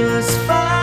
It's fine.